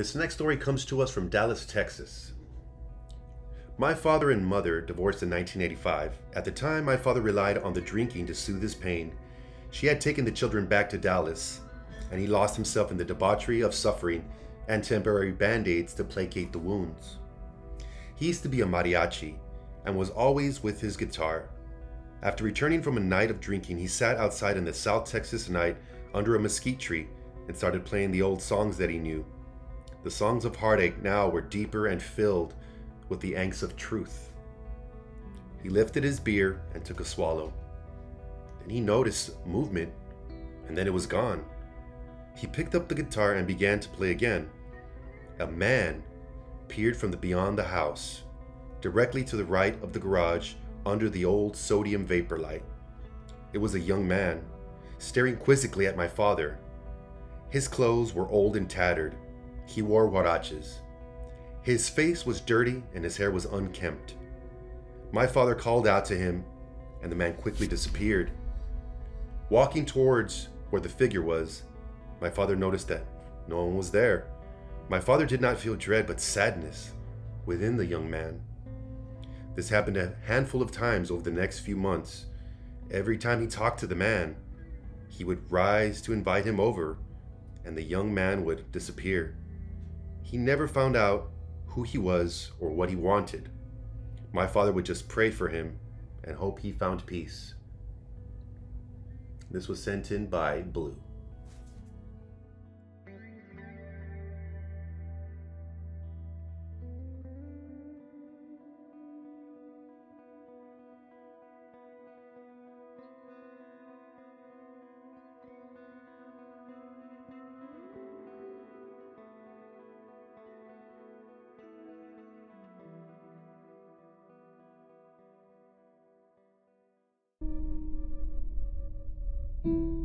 This next story comes to us from Dallas, Texas. My father and mother divorced in 1985. At the time, my father relied on the drinking to soothe his pain. She had taken the children back to Dallas, and he lost himself in the debauchery of suffering and temporary band aids to placate the wounds. He used to be a mariachi and was always with his guitar. After returning from a night of drinking, he sat outside in the South Texas night under a mesquite tree and started playing the old songs that he knew. The songs of heartache now were deeper and filled with the angst of truth. He lifted his beer and took a swallow. Then he noticed movement, and then it was gone. He picked up the guitar and began to play again. A man peered from the beyond the house, directly to the right of the garage under the old sodium vapor light. It was a young man, staring quizzically at my father. His clothes were old and tattered. He wore huaraches. His face was dirty and his hair was unkempt. My father called out to him, and the man quickly disappeared. Walking towards where the figure was, my father noticed that no one was there. My father did not feel dread but sadness within the young man. This happened a handful of times over the next few months. Every time he talked to the man, he would rise to invite him over, and the young man would disappear. He never found out who he was or what he wanted. My father would just pray for him and hope he found peace. This was sent in by Blue. You.